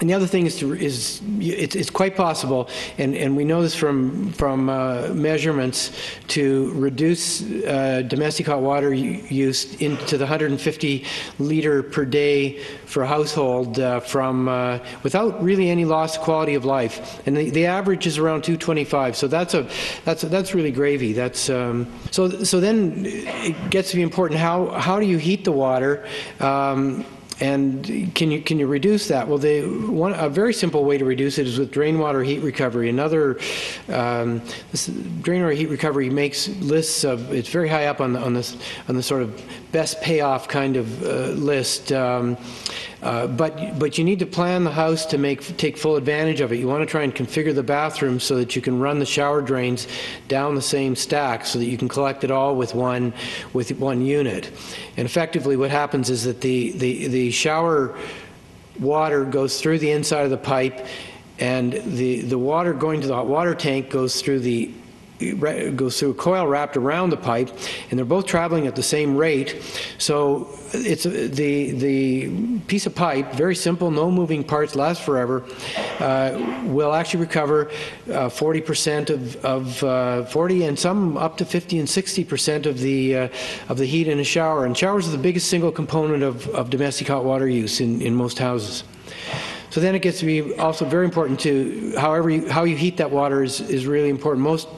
and the other thing is, to, is it's, it's quite possible, and, and we know this from, from uh, measurements, to reduce uh, domestic hot water use into the 150 liter per day for a household uh, from uh, without really any loss of quality of life. And the, the average is around 225. So that's a that's a, that's really gravy. That's um, so so then it gets to be important. How how do you heat the water? Um, and can you can you reduce that? Well, the one a very simple way to reduce it is with drain water heat recovery. Another um, drain water heat recovery makes lists of it's very high up on the on this on the sort of best payoff kind of uh, list. Um, uh, but but you need to plan the house to make take full advantage of it. You want to try and configure the bathroom so that you can run the shower drains down the same stack so that you can collect it all with one with one unit. And effectively, what happens is that the the the shower water goes through the inside of the pipe, and the the water going to the hot water tank goes through the goes through a coil wrapped around the pipe, and they're both traveling at the same rate. So it's the the piece of pipe, very simple, no moving parts, lasts forever. Uh, will actually recover 40% uh, of, of uh, 40 and some up to 50 and 60% of the uh, of the heat in a shower. And showers are the biggest single component of, of domestic hot water use in, in most houses. So then it gets to be also very important to however you, how you heat that water is, is really important. Most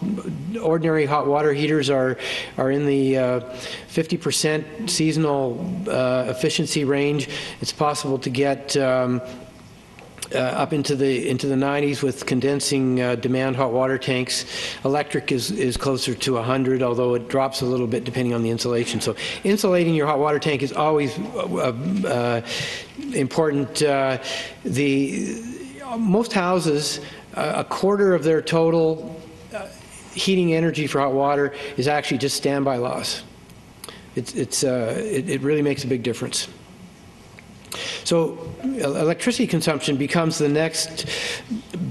ordinary hot water heaters are are in the 50% uh, seasonal uh, efficiency range. It's possible to get um, uh, up into the into the 90s with condensing uh, demand hot water tanks. Electric is, is closer to 100, although it drops a little bit depending on the insulation. So insulating your hot water tank is always uh, uh important. Uh, the most houses, uh, a quarter of their total heating energy for hot water is actually just standby loss. It's, it's, it, it really makes a big difference. So electricity consumption becomes the next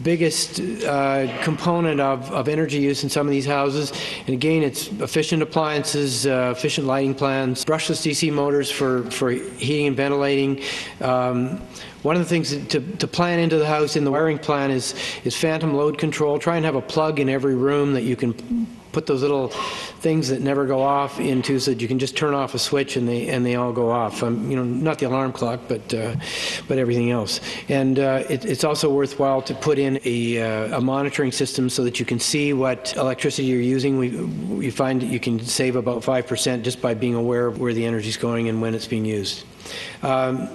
biggest uh, component of, of energy use in some of these houses. And again, it's efficient appliances, uh, efficient lighting plans, brushless DC motors for, for heating and ventilating. Um, one of the things to, to plan into the house in the wiring plan is, is phantom load control. Try and have a plug in every room that you can put those little things that never go off into so that you can just turn off a switch and they and they all go off. Um, you know, not the alarm clock, but uh, but everything else. And uh, it, it's also worthwhile to put in a, uh, a, monitoring system so that you can see what electricity you're using. We we find that you can save about five percent just by being aware of where the energy is going and when it's being used. Um,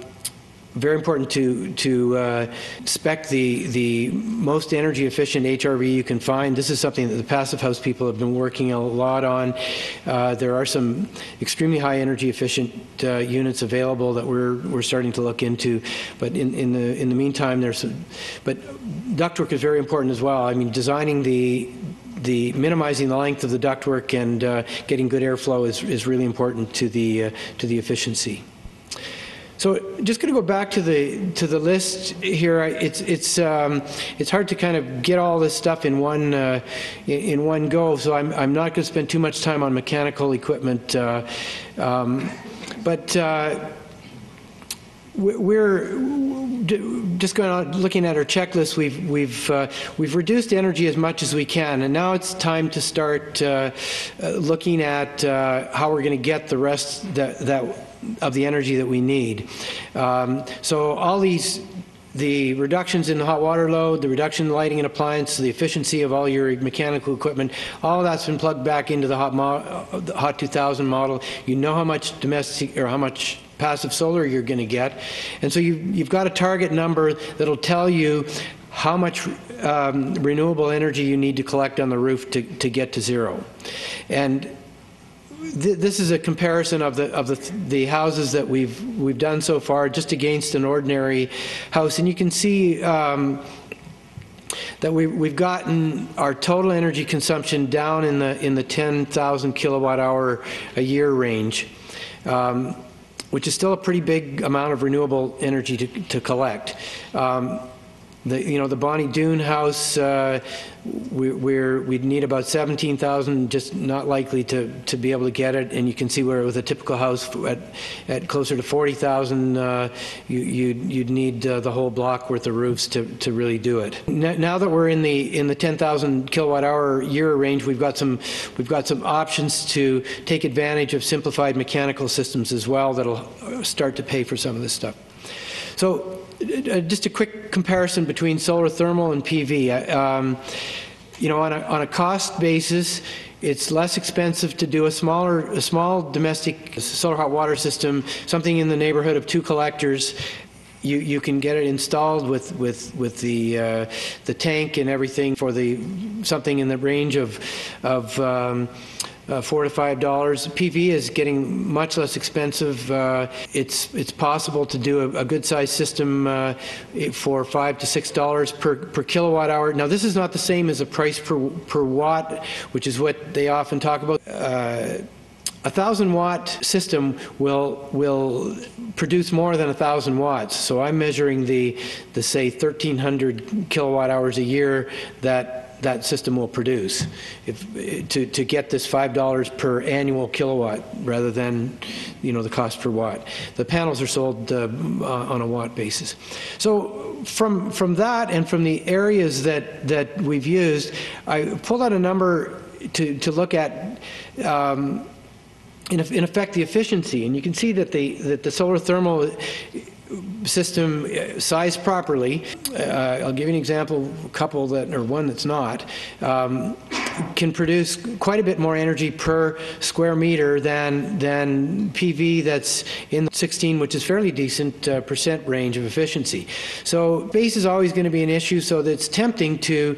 very important to to uh, spec the the most energy efficient HRV you can find. This is something that the passive house people have been working a lot on. Uh, there are some extremely high energy efficient uh, units available that we're we're starting to look into. But in, in the in the meantime, there's some, but ductwork is very important as well. I mean, designing the the minimizing the length of the ductwork and uh, getting good airflow is, is really important to the uh, to the efficiency. So just going to go back to the to the list here. It's it's um, it's hard to kind of get all this stuff in one uh, in one go. So I'm I'm not going to spend too much time on mechanical equipment, uh, um, but. Uh, we're just going on looking at our checklist. We've we've uh, we've reduced energy as much as we can, and now it's time to start uh, looking at uh, how we're going to get the rest that that of the energy that we need. Um, so all these the reductions in the hot water load, the reduction in lighting and appliance, the efficiency of all your mechanical equipment, all that's been plugged back into the hot, uh, the hot 2000 model. You know how much domestic or how much passive solar you're going to get. And so you've, you've got a target number that'll tell you how much um, renewable energy you need to collect on the roof to, to get to zero. And this is a comparison of the of the the houses that we've we've done so far, just against an ordinary house, and you can see. Um, that we, we've gotten our total energy consumption down in the in the 10,000 kilowatt hour a year range, um, which is still a pretty big amount of renewable energy to, to collect. Um, The, you know, the Bonnie Doon House, uh, we- we're, we'd need about 17,000, just not likely to, to be able to get it. And you can see where with a typical house at, at closer to 40,000, uh, you, you'd, you'd need uh, the whole block worth of roofs to, to really do it. Now that we're in the, in the 10,000 kilowatt hour year range, we've got some, we've got some options to take advantage of simplified mechanical systems as well that'll start to pay for some of this stuff. So uh, just a quick comparison between solar thermal and PV. Uh, um, You know, on a, on a cost basis, it's less expensive to do a smaller, a small domestic solar hot water system, something in the neighborhood of two collectors. You, you can get it installed with, with, with the, uh, the tank and everything for the, something in the range of, of um, uh, four to five dollars. PV is getting much less expensive. Uh, It's, it's possible to do a, a good-sized system uh, for five to six dollars per, per kilowatt hour. Now, this is not the same as a price per, per watt, which is what they often talk about. Uh, a thousand watt system will, will produce more than a thousand watts. So I'm measuring the, the say 1300 kilowatt hours a year that that system will produce if, to, to get this $5 per annual kilowatt rather than, you know, the cost per watt. The panels are sold uh, on a watt basis. So from, from that and from the areas that, that we've used, I pulled out a number to, to look at um, in, in effect, the efficiency. And you can see that the, that the solar thermal system uh, sized properly, uh, I'll give you an example, a couple that, or one that's not, um, can produce quite a bit more energy per square meter than, than PV that's in the 16, which is fairly decent uh, percent range of efficiency. So base is always going to be an issue, so it's tempting to,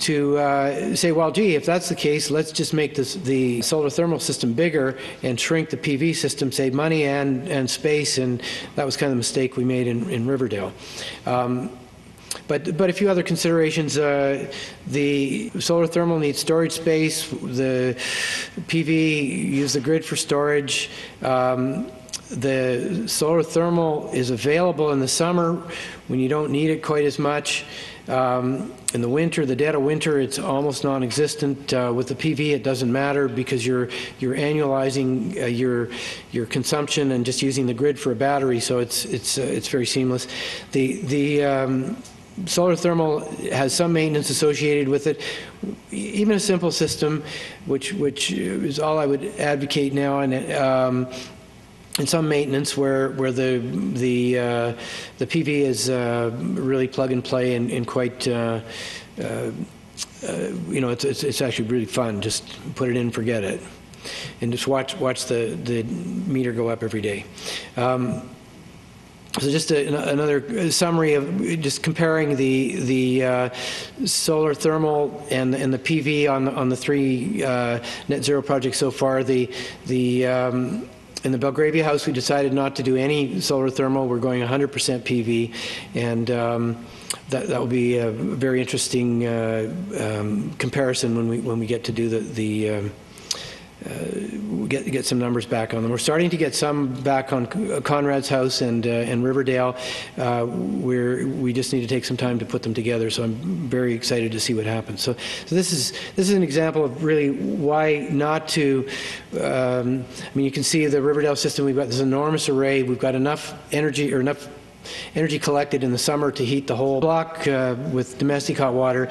to uh, say, well, gee, if that's the case, let's just make this, the solar thermal system bigger and shrink the PV system, save money and, and space, and that was kind of the mistake we made in, in Riverdale. Um, but, but a few other considerations. Uh, the solar thermal needs storage space. The PV use the grid for storage. Um, the solar thermal is available in the summer when you don't need it quite as much. Um, in the winter, the dead of winter, it's almost non-existent. Uh, with the PV, it doesn't matter because you're you're annualizing uh, your your consumption and just using the grid for a battery, so it's it's uh, it's very seamless. The the um, solar thermal has some maintenance associated with it. Even a simple system, which which is all I would advocate now, and um, and some maintenance where where the the uh, the PV is uh, really plug and play and, and quite. Uh, uh, you know, it's, it's, it's actually really fun. Just put it in, forget it, and just watch watch the the meter go up every day. Um, so just a, another summary of just comparing the the uh, solar thermal and and the PV on on the three uh, net zero projects so far. The the um, in the Belgravia house, we decided not to do any solar thermal. We're going 100% PV, and um, that that will be a very interesting uh, um, comparison when we when we get to do the the. Uh, get get some numbers back on them. We're starting to get some back on Conrad's house and uh, and Riverdale. Uh, we're we just need to take some time to put them together. So I'm very excited to see what happens. So so this is this is an example of really why not to. Um, I mean, you can see the Riverdale system. We've got this enormous array. We've got enough energy or enough energy collected in the summer to heat the whole block uh, with domestic hot water,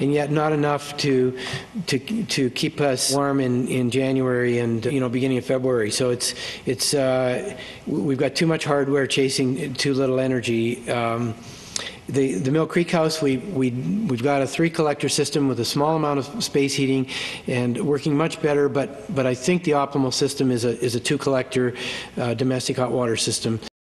and yet not enough to to to keep us warm in, in January and you know beginning of February. So it's it's uh, we've got too much hardware chasing too little energy. Um, the, the Mill Creek House, we, we, we've got a three collector system with a small amount of space heating and working much better, but, but I think the optimal system is a, is a two collector uh, domestic hot water system.